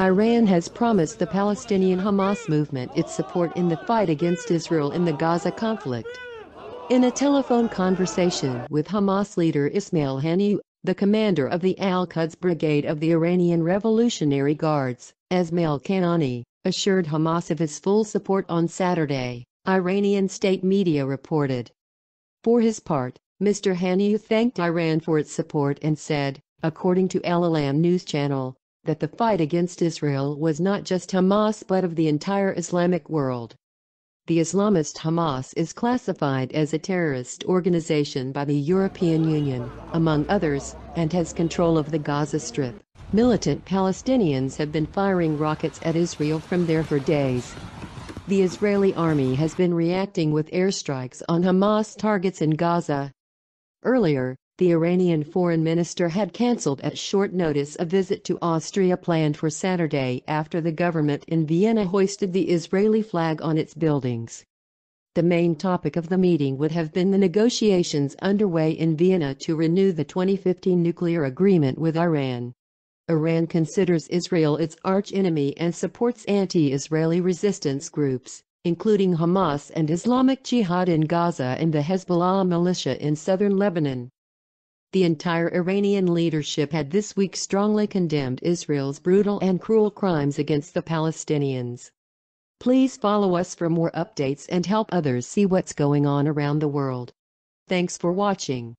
Iran has promised the Palestinian Hamas movement its support in the fight against Israel in the Gaza conflict. In a telephone conversation with Hamas leader Ismail Haniyeh, the commander of the Al-Quds Brigade of the Iranian Revolutionary Guards, Esmail Kanani, assured Hamas of his full support on Saturday, Iranian state media reported. For his part, Mr. Haniyeh thanked Iran for its support and said, according to Al-Alam news channel, that the fight against Israel was not just Hamas but of the entire Islamic world. The Islamist Hamas is classified as a terrorist organization by the European Union, among others, and has control of the Gaza Strip. Militant Palestinians have been firing rockets at Israel from there for days. The Israeli army has been reacting with airstrikes on Hamas targets in Gaza. Earlier, the Iranian foreign minister had cancelled at short notice a visit to Austria planned for Saturday after the government in Vienna hoisted the Israeli flag on its buildings. The main topic of the meeting would have been the negotiations underway in Vienna to renew the 2015 nuclear agreement with Iran. Iran considers Israel its archenemy and supports anti-Israeli resistance groups, including Hamas and Islamic Jihad in Gaza and the Hezbollah militia in southern Lebanon. The entire Iranian leadership had this week strongly condemned Israel's brutal and cruel crimes against the Palestinians. Please follow us for more updates and help others see what's going on around the world. Thanks for watching.